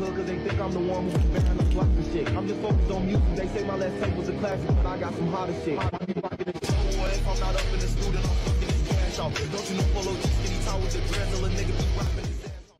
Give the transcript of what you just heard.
hood cause they think I'm the one who be bearing the blocks and shit. I'm just focused on music. They say my last tape was a classic, but I got some hotter shit. I be rocking the show, if I'm not up in the studio, I'm fucking this cash off. Don't you know follow